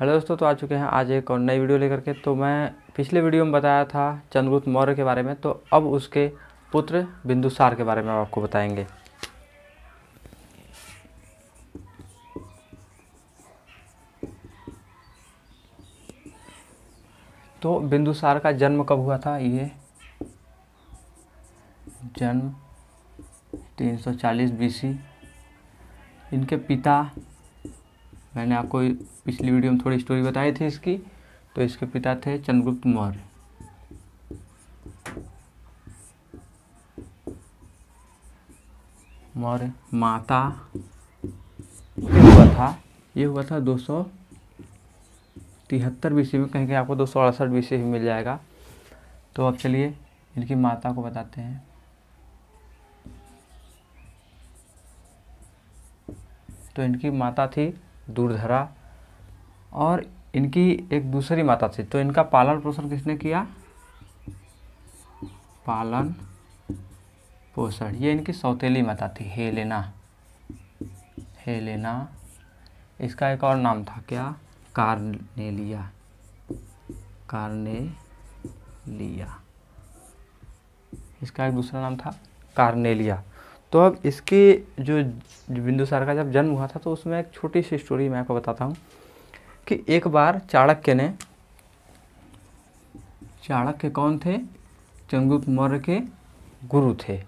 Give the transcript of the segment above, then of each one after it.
Hello दोस्तों तो आ चुके हैं आज एक और नई वीडियो लेकर के। तो मैं पिछले वीडियो में बताया था चंद्रगुप्त मौर्य के बारे में तो अब उसके पुत्र बिंदुसार के बारे में आपको बताएँगे। तो बिंदुसार का जन्म कब हुआ था? ये जन्म 340 बीसी इनके पिता मैंने आपको पिछली वीडियो में थोड़ी स्टोरी बताई थी इसकी तो इसके पिता थे चंद्रगुप्त मौर्य। मौर्य माता हुआ था, ये हुआ था दो सौ तिहत्तर बीसी में कहीं कहीं आपको दो सौ अड़सठ बीसी भी मिल जाएगा। तो अब चलिए इनकी माता को बताते हैं। तो इनकी माता थी दूरधरा और इनकी एक दूसरी माता थी। तो इनका पालन पोषण किसने किया? पालन पोषण। ये इनकी सौतेली माता थी, हेलेना। हेलेना, इसका एक और नाम था क्या? कार्नेलिया। कार्नेलिया। इसका एक दूसरा नाम था कार्नेलिया। तो अब इसके जो बिंदुसार का जब जन्म हुआ था तो उसमें एक छोटी सी स्टोरी मैं आपको बताता हूँ कि एक बार चाणक्य ने, चाणक्य कौन थे? चंद्रगुप्त मौर्य के गुरु थे,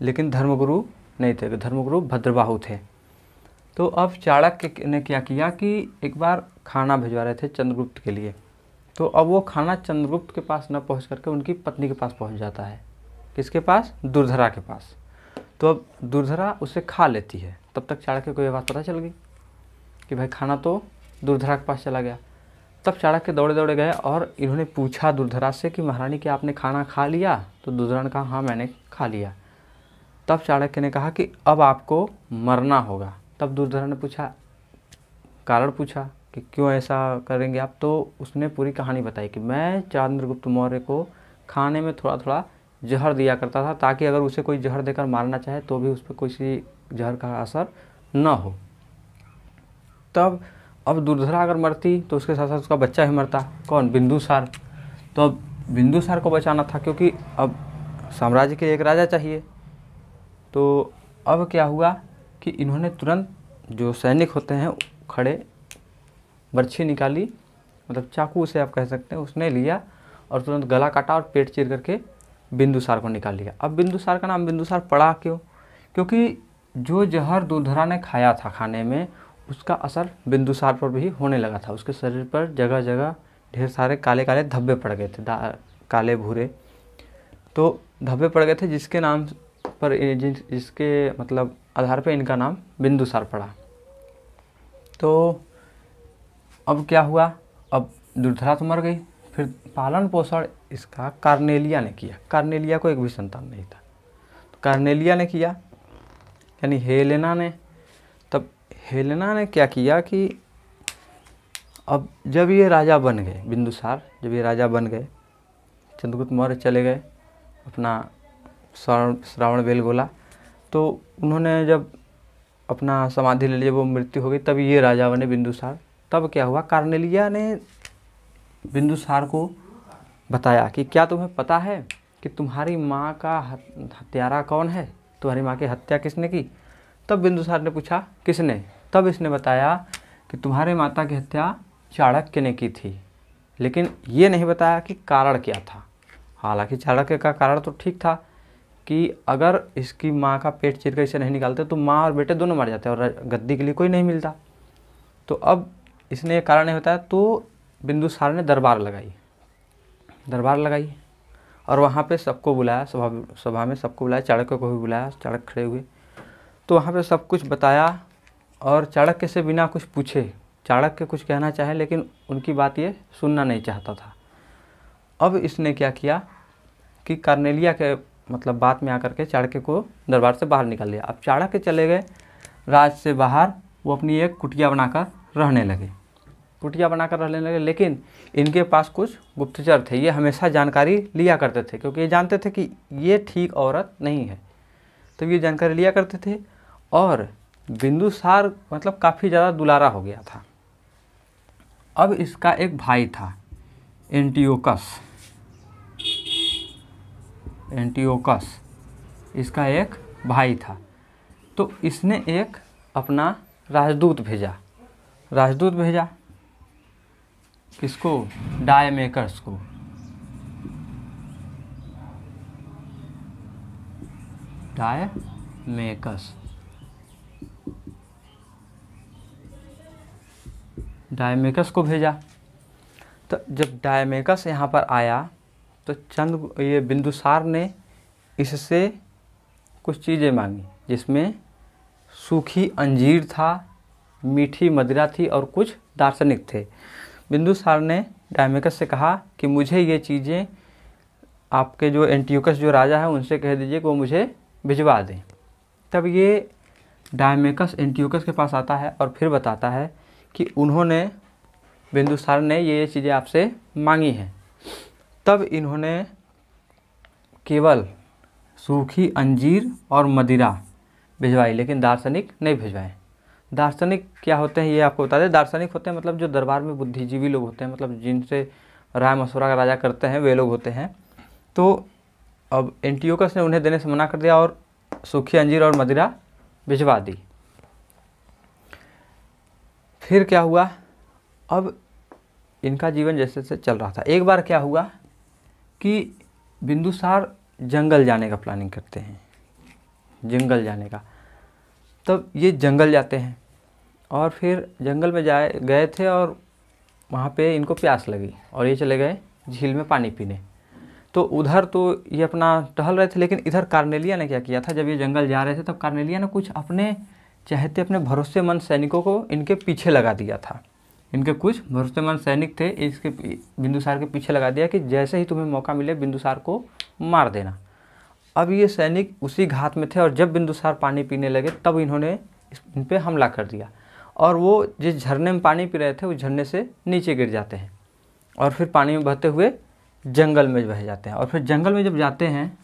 लेकिन धर्मगुरु नहीं थे, धर्मगुरु भद्रबाहु थे। तो अब चाणक्य ने क्या किया कि एक बार खाना भिजवा रहे थे चंद्रगुप्त के लिए। तो अब वो खाना चंद्रगुप्त के पास न पहुँच करके उनकी पत्नी के पास पहुँच जाता है। किसके पास? दुर्धरा के पास। तो अब दुर्धरा उसे खा लेती है। तब तक चाणक्य को यह बात पता चल गई कि भाई खाना तो दुर्धरा के पास चला गया। तब चाणक्य दौड़े दौड़े गए और इन्होंने पूछा दुर्धरा से कि, महारानी, क्या आपने खाना खा लिया? तो दुर्धरा ने कहा हाँ मैंने खा लिया। तब चाणक्य ने कहा कि, अब आपको मरना होगा। तब दुर्धरा ने पूछा, कारण पूछा कि क्यों ऐसा करेंगे आप? तो उसने पूरी कहानी बताई कि, मैं चंद्रगुप्त मौर्य को खाने में थोड़ा थोड़ा जहर दिया करता था ताकि अगर उसे कोई जहर देकर मारना चाहे तो भी उस पर किसी जहर का असर न हो। तब अब दुर्धरा अगर मरती तो उसके साथ साथ उसका बच्चा ही मरता। कौन? बिंदुसार तो अब बिंदुसार को बचाना था क्योंकि अब साम्राज्य के एक राजा चाहिए। तो अब क्या हुआ कि इन्होंने तुरंत जो सैनिक होते हैं, खड़े, बर्छी निकाली। मतलब चाकू से आप कह सकते हैं, उसने लिया और तुरंत गला काटा और पेट चीर करके बिंदुसार को निकाल लिया। अब बिंदुसार का नाम बिंदुसार पड़ा क्यों? क्योंकि जो जहर दूधरा ने खाया था खाने में, उसका असर बिंदुसार पर भी होने लगा था। उसके शरीर पर जगह जगह ढेर सारे काले काले धब्बे पड़ गए थे काले भूरे। तो धब्बे पड़ गए थे जिसके नाम पर जिसके मतलब आधार पर इनका नाम बिंदुसार पड़ा। तो अब क्या हुआ? अब दुर्धरा तो मर गई। फिर पालन पोषण इसका कार्नेलिया ने किया। कार्नेलिया को एक भी संतान नहीं था। तो कार्नेलिया ने किया, यानी हेलेना ने। तब हेलेना ने क्या किया कि अब जब ये राजा बन गए, बिंदुसार, जब ये राजा बन गए, चंद्रगुप्त मौर्य चले गए, अपना श्रावण श्रावण बेल बोला तो उन्होंने जब अपना समाधि ले लिया वो मृत्यु हो गई, तब ये राजा बने बिंदुसार। तब क्या हुआ? कार्नेलिया ने बिंदुसार को बताया कि क्या तुम्हें पता है कि तुम्हारी माँ का हत्यारा कौन है? तुम्हारी माँ की हत्या किसने की? तब बिंदुसार ने पूछा, किसने? तब इसने बताया कि तुम्हारे माता की हत्या चाणक्य ने की थी। लेकिन ये नहीं बताया कि कारण क्या था। हालाँकि चाणक्य का कारण तो ठीक था कि अगर इसकी माँ का पेट चिर कर इसे नहीं निकालते तो माँ और बेटे दोनों मर जाते और गद्दी के लिए कोई नहीं मिलता। तो अब इसने कारण नहीं बताया तो बिंदुसार ने दरबार लगाई। दरबार लगाई और वहाँ पे सबको बुलाया, सभा सभा में सबको बुलाया, चाणक्य को भी बुलाया, चाणक्य खड़े हुए। तो वहाँ पे सब कुछ बताया और चाणक्य से बिना कुछ पूछे, चाणक्य कुछ कहना चाहे लेकिन उनकी बात ये सुनना नहीं चाहता था। अब इसने क्या किया कि कार्नेलिया के मतलब बात में आकर के चाणक्य को दरबार से बाहर निकाल दिया अब चाणक्य चले गए, राज से बाहर, वो अपनी एक कुटिया बनाकर रहने लगे। कुटिया बनाकर रहने लगे, लेकिन इनके पास कुछ गुप्तचर थे। ये हमेशा जानकारी लिया करते थे, क्योंकि ये जानते थे कि ये ठीक औरत नहीं है। तो ये जानकारी लिया करते थे और बिंदुसार मतलब काफ़ी ज़्यादा दुलारा हो गया था। अब इसका एक भाई था, एंटीओकस। एंटीओकस, इसका एक भाई था। तो इसने एक अपना राजदूत भेजा। राजदूत भेजा। किसको? डायमेकर्स को। डाय डायमेकस डायमेकस को भेजा। तो जब डायमेकस यहाँ पर आया तो चंद ये बिंदुसार ने इससे कुछ चीज़ें मांगी, जिसमें सूखी अंजीर था, मीठी मदिरा थी और कुछ दार्शनिक थे। बिंदुसार ने डायमेकस से कहा कि मुझे ये चीज़ें, आपके जो एंटियोकस जो राजा है, उनसे कह दीजिए कि वो मुझे भिजवा दें। तब ये डायमेकस एंटियोकस के पास आता है और फिर बताता है कि उन्होंने बिंदुसार ने ये चीज़ें आपसे मांगी हैं। तब इन्होंने केवल सूखी अंजीर और मदिरा भिजवाई, लेकिन दार्शनिक नहीं भिजवाए। दार्शनिक क्या होते हैं, ये आपको बता दें। दार्शनिक होते हैं मतलब जो दरबार में बुद्धिजीवी लोग होते हैं मतलब जिनसे राय मशवरा का राजा करते हैं, वे लोग होते हैं। तो अब एंटियोकस ने उन्हें देने से मना कर दिया और सूखी अंजीर और मदिरा भिजवा दी। फिर क्या हुआ? अब इनका जीवन जैसे जैसे चल रहा था। एक बार क्या हुआ कि बिंदुसार जंगल जाने का प्लानिंग करते हैं। जंगल जाने का। तब ये जंगल जाते हैं। और फिर जंगल में जाए, गए थे और वहाँ पे इनको प्यास लगी और ये चले गए झील में पानी पीने। तो उधर तो ये अपना टहल रहे थे, लेकिन इधर कार्नेलिया ने क्या किया था? जब ये जंगल जा रहे थे, तब कार्नेलिया ने कुछ अपने चाहते, अपने भरोसेमंद सैनिकों को इनके पीछे लगा दिया था। इनके कुछ भरोसेमंद सैनिक थे, इसके बिंदुसार के पीछे लगा दिया कि जैसे ही तुम्हें मौका मिले, बिंदुसार को मार देना। अब ये सैनिक उसी घात में थे और जब बिंदुसार पानी पीने लगे, तब इन्होंने इन पर हमला कर दिया। और वो जिस झरने में पानी पी रहे थे, उस झरने से नीचे गिर जाते हैं और फिर पानी में बहते हुए जंगल में बह जाते हैं। और फिर जंगल में जब जाते हैं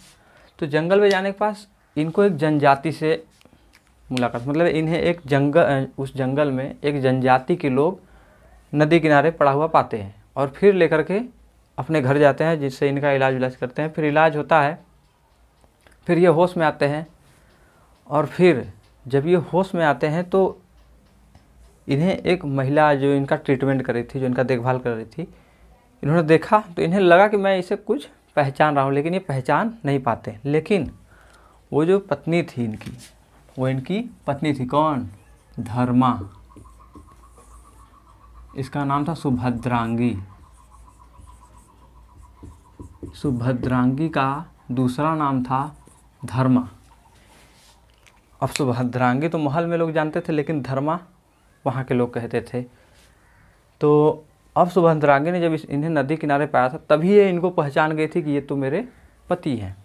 तो जंगल में जाने के पास इनको एक जनजाति से मुलाकात मतलब इन्हें एक जंगल उस जंगल में एक जनजाति के लोग नदी किनारे पड़ा हुआ पाते हैं और फिर लेकर के अपने घर जाते हैं, जिससे इनका इलाज विलाज करते हैं। फिर इलाज होता है फिर ये होश में आते हैं। और फिर जब ये होश में आते हैं तो इन्हें एक महिला जो इनका ट्रीटमेंट कर रही थी, जो इनका देखभाल कर रही थी, इन्होंने देखा तो इन्हें लगा कि मैं इसे कुछ पहचान रहा हूँ, लेकिन ये पहचान नहीं पाते। लेकिन वो जो पत्नी थी इनकी, वो इनकी पत्नी थी कौन? धर्मा। इसका नाम था सुभद्रांगी। सुभद्रांगी का दूसरा नाम था धर्मा। अब सुभद्रांगी तो महल में लोग जानते थे, लेकिन धर्मा वहाँ के लोग कहते थे। तो अब सुभद्रांगी ने जब इन्हें नदी किनारे पाया था, तभी ये इनको पहचान गई थी कि ये तो मेरे पति हैं।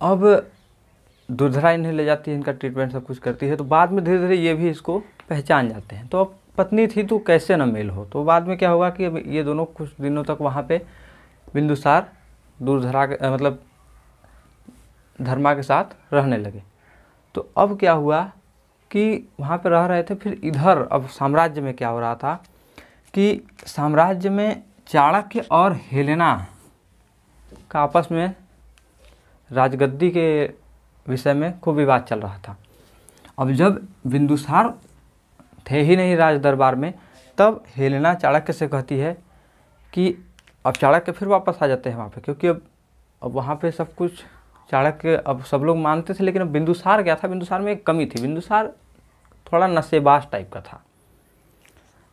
अब दुर्धरा इन्हें ले जाती है, इनका ट्रीटमेंट सब कुछ करती है तो बाद में धीरे धीरे ये भी इसको पहचान जाते हैं। तो अब पत्नी थी तो कैसे न मेल हो? तो बाद में क्या होगा कि ये दोनों कुछ दिनों तक वहाँ पे बिंदुसार, दूरधरा मतलब धर्मा के साथ रहने लगे। तो अब क्या हुआ कि वहाँ पर रह रहे थे, फिर इधर अब साम्राज्य में क्या हो रहा था कि साम्राज्य में चाणक्य और हेलेना का आपस में राजगद्दी के विषय में खूब विवाद चल रहा था। अब जब बिंदुसार थे ही नहीं राज दरबार में, तब हेलेना चाणक्य से कहती है कि अब चाणक्य फिर वापस आ जाते हैं वहाँ पे, क्योंकि अब अब वहाँ पे सब कुछ चाणक्य अब सब लोग मानते थे, लेकिन बिंदुसार क्या था? बिंदुसार में एक कमी थी। बिंदुसार थोड़ा नशेबाज टाइप का था।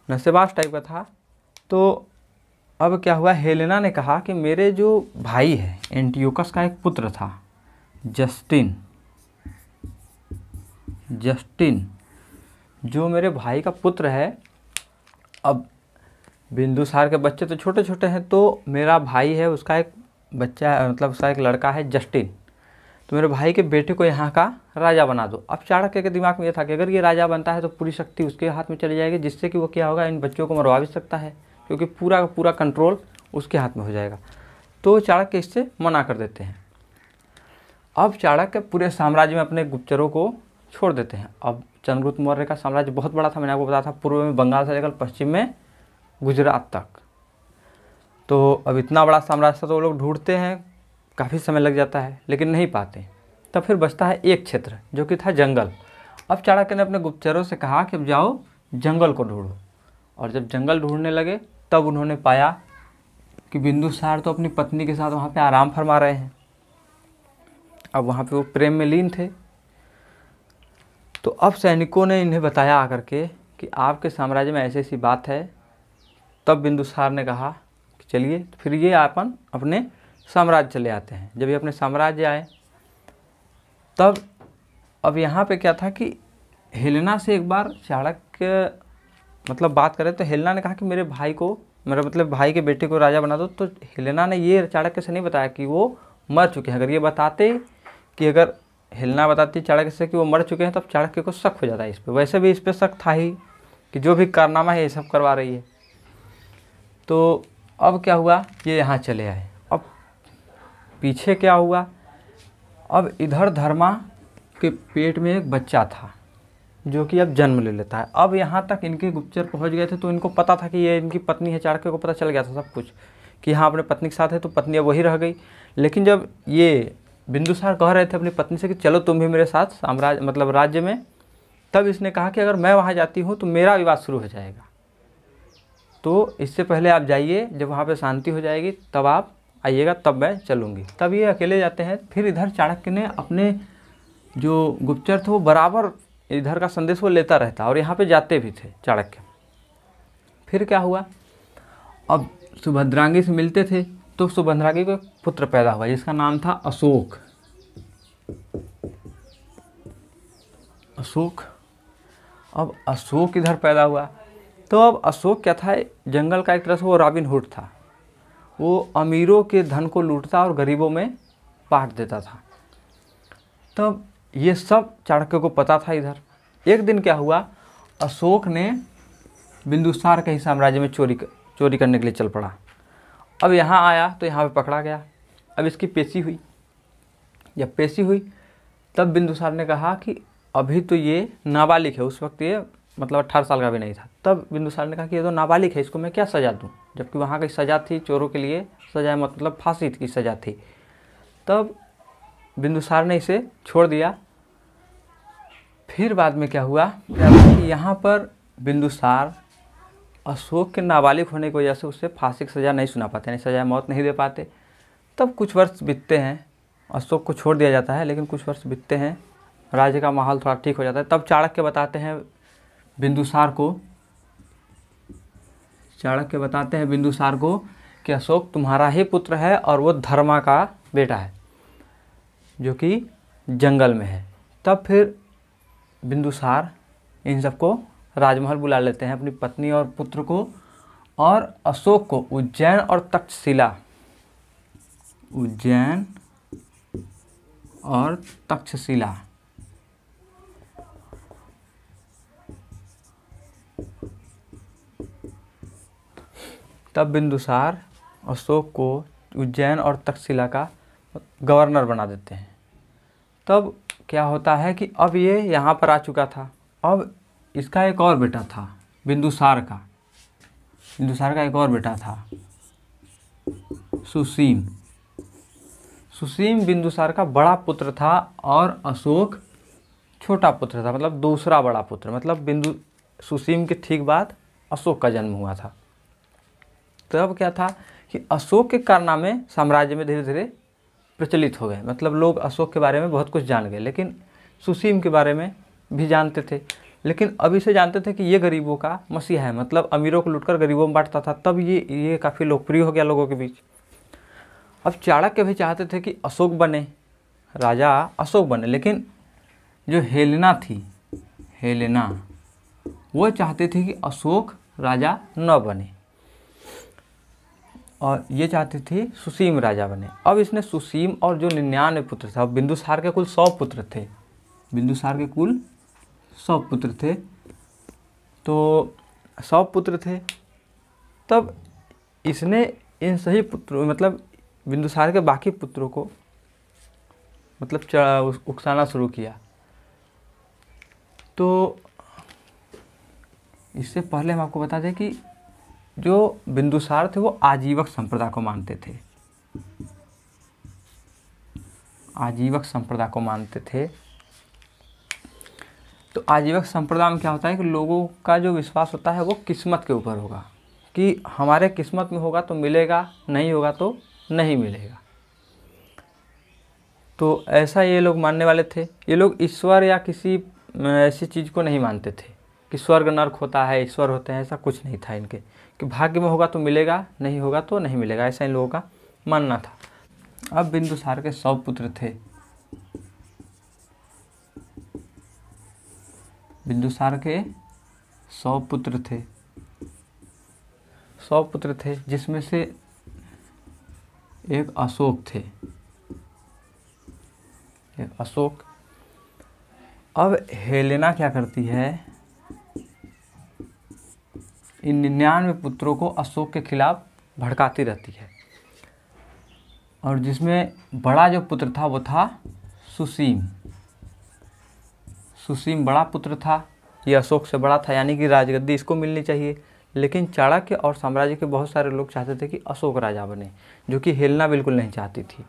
नशेबाज टाइप का था। तो अब क्या हुआ? हेलेना ने कहा कि मेरे जो भाई है एंटियोकस का एक पुत्र था, जस्टिन जस्टिन, जो मेरे भाई का पुत्र है, अब बिंदुसार के बच्चे तो छोटे छोटे हैं तो मेरा भाई है, उसका एक बच्चा है मतलब उसका एक लड़का है, जस्टिन। तो मेरे भाई के बेटे को यहाँ का राजा बना दो। अब चाणक्य के दिमाग में यह था कि अगर ये राजा बनता है तो पूरी शक्ति उसके हाथ में चली जाएगी, जिससे कि वो क्या होगा, इन बच्चों को मरवा भी सकता है, क्योंकि पूरा का पूरा कंट्रोल उसके हाथ में हो जाएगा। तो चाणक्य इससे मना कर देते हैं। अब चाणक्य पूरे साम्राज्य में अपने गुप्तचरों को छोड़ देते हैं। अब चंद्रगुप्त मौर्य का साम्राज्य बहुत बड़ा था, मैंने आपको बताया था, पूर्व में बंगाल से लेकर पश्चिम में गुजरात तक। तो अब इतना बड़ा साम्राज्य था तो वो लोग ढूंढते हैं काफ़ी समय लग जाता है, लेकिन नहीं पाते। तब फिर बचता है एक क्षेत्र, जो कि था जंगल। अब चाणक्य ने अपने गुप्तचरों से कहा कि अब जाओ, जंगल को ढूंढो। और जब जंगल ढूँढने लगे, तब उन्होंने पाया कि बिंदुसार तो अपनी पत्नी के साथ वहाँ पे आराम फरमा रहे हैं। अब वहाँ पे वो प्रेम में लीन थे। तो अब सैनिकों ने इन्हें बताया आकर के कि आपके साम्राज्य में ऐसी ऐसी बात है। तब बिंदुसार ने कहा कि चलिए, फिर ये अपन अपने साम्राज्य चले आते हैं। जब ये अपने साम्राज्य आए, तब, अब यहाँ पे क्या था कि हेलेना से एक बार चाणक्य मतलब बात करें तो हेलेना ने कहा कि मेरे भाई को, मेरा मतलब भाई के बेटे को राजा बना दो। तो हेलेना ने ये चाणक्य से नहीं बताया कि वो मर चुके हैं। अगर ये बताते कि अगर हेलना बताती चाणक्य से कि वो मर चुके हैं, तब चाणक्य को शक हो जाता है इस पर वैसे भी इस पर शक था ही कि जो भी कारनामा है, ये सब करवा रही है। तो अब क्या हुआ? ये यहाँ चले आए। पीछे क्या हुआ? अब इधर धर्मा के पेट में एक बच्चा था, जो कि अब जन्म ले लेता है। अब यहाँ तक इनके गुप्तचर पहुँच गए थे तो इनको पता था कि ये इनकी पत्नी है, चाणक्य को पता चल गया था सब कुछ, कि हाँ अपने पत्नी के साथ है तो पत्नी अब वही रह गई। लेकिन जब ये बिंदुसार कह रहे थे अपनी पत्नी से कि चलो तुम भी मेरे साथ साम्राज्य मतलब राज्य में, तब इसने कहा कि अगर मैं वहाँ जाती हूँ तो मेरा विवाद शुरू हो जाएगा। तो इससे पहले आप जाइए, जब वहाँ पे शांति हो जाएगी, तब आप आइएगा, तब मैं चलूँगी। तब ये अकेले जाते हैं, फिर इधर चाणक्य ने अपने जो गुप्तचर थे, वो बराबर इधर का संदेश वो लेता रहता और यहाँ पे जाते भी थे चाणक्य। फिर क्या हुआ? अब सुभद्रांगी से मिलते थे तो सुभद्रांगी को पुत्र पैदा हुआ, जिसका नाम था अशोक। अशोक? अब अशोक इधर पैदा हुआ। तो अब अशोक क्या था? जंगल का एक तरह से वो रॉबिन हुड था। वो अमीरों के धन को लूटता और गरीबों में बांट देता था। तब ये सब चाणक्य को पता था इधर। एक दिन क्या हुआ? अशोक ने बिंदुसार के ही साम्राज्य में चोरी कर, चोरी करने के लिए चल पड़ा। अब यहाँ आया तो यहाँ पे पकड़ा गया। अब इसकी पेशी हुई। जब पेशी हुई तब बिंदुसार ने कहा कि अभी तो ये नाबालिग है। उस वक्त ये मतलब अट्ठारह साल का भी नहीं था। तब बिंदुसार ने कहा कि ये तो नाबालिग है, इसको मैं क्या सज़ा दूँ? जबकि वहाँ की सज़ा थी, चोरों के लिए सज़ा मतलब फांसी की सज़ा थी। तब बिंदुसार ने इसे छोड़ दिया। फिर बाद में क्या हुआ? कि यहाँ पर बिंदुसार अशोक के नाबालिग होने की वजह से उसे फांसी की सज़ा नहीं सुना पाते, यानी सज़ा मौत नहीं दे पाते। तब कुछ वर्ष बीतते हैं, अशोक को छोड़ दिया जाता है, लेकिन कुछ वर्ष बीतते हैं, राज्य का माहौल थोड़ा ठीक हो जाता है। तब चाणक्य बताते हैं बिंदुसार को। चाणक्य बताते हैं बिंदुसार को कि अशोक तुम्हारा ही पुत्र है और वो धर्मा का बेटा है, जो कि जंगल में है। तब फिर बिंदुसार इन सबको राजमहल बुला लेते हैं, अपनी पत्नी और पुत्र को और अशोक को, उज्जैन और तक्षशिला। उज्जैन और तक्षशिला। तब बिंदुसार अशोक को उज्जैन और तक्षशिला का गवर्नर बना देते हैं। तब क्या होता है कि अब ये यहाँ पर आ चुका था। अब इसका एक और बेटा था, बिंदुसार का। बिंदुसार का एक और बेटा था, सुसीम। सुसीम बिंदुसार का बड़ा पुत्र था और अशोक छोटा पुत्र था मतलब दूसरा बड़ा पुत्र। मतलब बिंदु, सुसीम के ठीक बाद अशोक का जन्म हुआ था। तब क्या था कि अशोक के कारनामे साम्राज्य में धीरे धीरे प्रचलित हो गए। मतलब लोग अशोक के बारे में बहुत कुछ जान गए, लेकिन सुसीम के बारे में भी जानते थे। लेकिन अभी से जानते थे कि ये गरीबों का मसीहा है। मतलब अमीरों को लूटकर गरीबों में बांटता था। तब ये ये काफ़ी लोकप्रिय हो गया लोगों के बीच। अब चाणक्य भी चाहते थे कि अशोक बने, राजा अशोक बने, लेकिन जो हेलेना थी, हेलेना, वो चाहते थे कि अशोक राजा न बने। और ये चाहती थी सुसीम राजा बने। अब इसने सुसीम और जो निन्यानवे पुत्र थे बिंदुसार के कुल सौ पुत्र थे। बिंदुसार के कुल सौ पुत्र थे। तो सौ पुत्र थे। तब इसने इन सही पुत्रों मतलब बिंदुसार के बाकी पुत्रों को मतलब उकसाना शुरू किया। तो इससे पहले हम आपको बता दें कि जो बिंदुसार थे, वो आजीवक संप्रदाय को मानते थे। आजीवक संप्रदाय को मानते थे। तो आजीवक संप्रदाय में क्या होता है कि लोगों का जो विश्वास होता है, वो किस्मत के ऊपर होगा। कि हमारे किस्मत में होगा तो मिलेगा, नहीं होगा तो नहीं मिलेगा। तो ऐसा ये लोग मानने वाले थे। ये लोग ईश्वर या किसी, ऐसी चीज़ को नहीं मानते थे। कि स्वर्ग नर्क होता है, ईश्वर होते हैं, ऐसा कुछ नहीं था इनके। कि भाग्य में होगा तो मिलेगा, नहीं होगा तो नहीं मिलेगा, ऐसा इन लोगों का मानना था। अब बिंदुसार के सौ पुत्र थे। बिंदुसार के सौ पुत्र थे। सौ पुत्र थे, जिसमें से एक अशोक थे। एक अशोक। अब हेलेना क्या करती है? इन निन्यानवे पुत्रों को अशोक के खिलाफ भड़काती रहती है। और जिसमें बड़ा जो पुत्र था, वो था सुसीम। सुसीम बड़ा पुत्र था, ये अशोक से बड़ा था, यानी कि राजगद्दी इसको मिलनी चाहिए। लेकिन चाणक्य और साम्राज्य के बहुत सारे लोग चाहते थे कि अशोक राजा बने, जो कि हेलना बिल्कुल नहीं चाहती थी।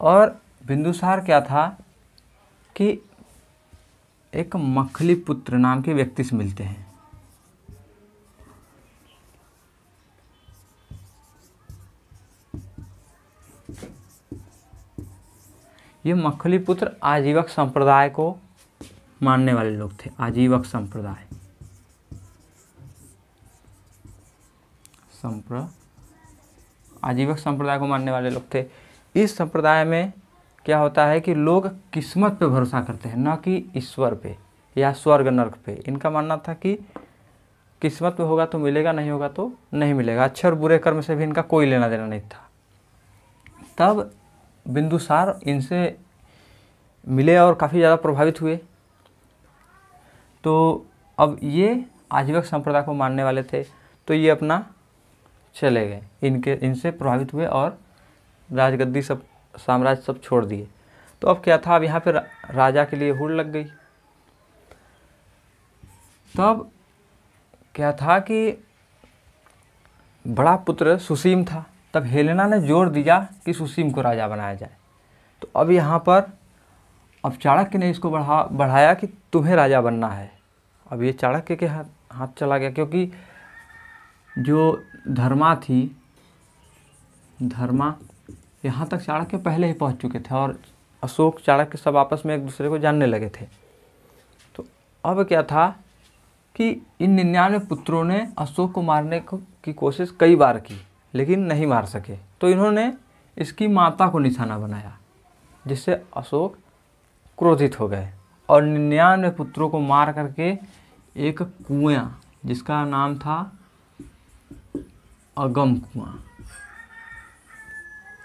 और बिंदुसार क्या था कि एक मखली पुत्र नाम के व्यक्ति से मिलते हैं। ये मखली पुत्र आजीवक संप्रदाय को मानने वाले लोग थे, आजीवक संप्रदाय। संप्र, आजीवक संप्रदाय को मानने वाले लोग थे। इस संप्रदाय में क्या होता है कि लोग किस्मत पे भरोसा करते हैं, न कि ईश्वर पे या स्वर्ग नर्क पे। इनका मानना था कि किस्मत में होगा तो मिलेगा, नहीं होगा तो नहीं मिलेगा। अच्छे और बुरे कर्म से भी इनका कोई लेना देना नहीं था। तब बिंदुसार इनसे मिले और काफ़ी ज़्यादा प्रभावित हुए। तो अब ये आजीवक संप्रदाय को मानने वाले थे तो ये अपना चले गए। इनके, इनसे प्रभावित हुए और राजगद्दी सब, साम्राज्य सब छोड़ दिए। तो अब क्या था? अब यहाँ पे राजा के लिए हुड़ लग गई। तब क्या था कि बड़ा पुत्र सुसीम था। तब हेलेना ने ज़ोर दिया कि सुसीम को राजा बनाया जाए। तो अब यहाँ पर अब चाणक्य ने इसको बढ़ा बढ़ाया कि तुम्हें राजा बनना है। अब ये चाणक्य के हाथ हाथ चला गया क्योंकि जो धर्मा थी धर्मा यहाँ तक चाणक्य पहले ही पहुँच चुके थे और अशोक चाणक्य सब आपस में एक दूसरे को जानने लगे थे। तो अब क्या था कि इन निन्यानवे पुत्रों ने अशोक को मारने को, की कोशिश कई बार की। लेकिन नहीं मार सके। तो इन्होंने इसकी माता को निशाना बनाया, जिससे अशोक क्रोधित हो गए और निन्यानवे पुत्रों को मार करके एक कुआँ, जिसका नाम था अगम कुआँ।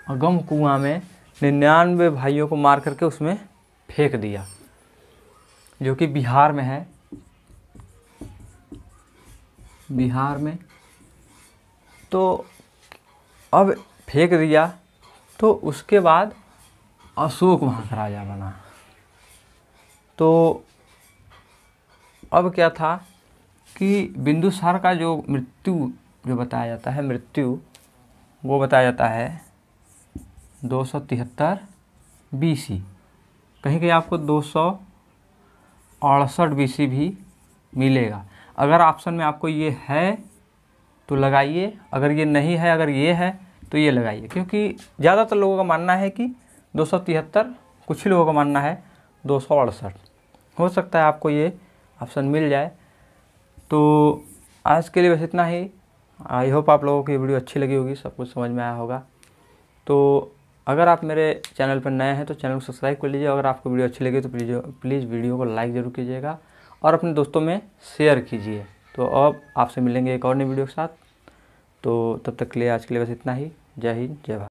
अगम कुआँ में निन्यानवे भाइयों को मार करके उसमें फेंक दिया, जो कि बिहार में है। बिहार में तो अब फेंक दिया तो उसके बाद अशोक वहाँ का राजा बना। तो अब क्या था कि बिंदुसार का जो मृत्यु, जो बताया जाता है, मृत्यु, वो बताया जाता है दो सौ तिहत्तर बी सी कहीं कहीं आपको दो सौ अड़सठ बी सी भी मिलेगा। अगर ऑप्शन में आपको ये है तो लगाइए। अगर ये नहीं है, अगर ये है तो ये लगाइए, क्योंकि ज़्यादातर लोगों का मानना है कि दो सौ तिहत्तर, कुछ ही लोगों का मानना है दो सौ अड़सठ। हो सकता है आपको ये ऑप्शन मिल जाए। तो आज के लिए बस इतना ही। आई होप आप लोगों की वीडियो अच्छी लगी होगी, सब कुछ समझ में आया होगा। तो अगर आप मेरे चैनल पर नए हैं तो चैनल को सब्सक्राइब कर लीजिए अगर आपको वीडियो अच्छी लगी तो प्लीज़ प्लीज़ वीडियो को लाइक ज़रूर कीजिएगा, और अपने दोस्तों में शेयर कीजिए। तो अब आपसे मिलेंगे एक और नई वीडियो के साथ। तो तब तक के लिए आज के लिए बस इतना ही। जय हिंद, जय भारत।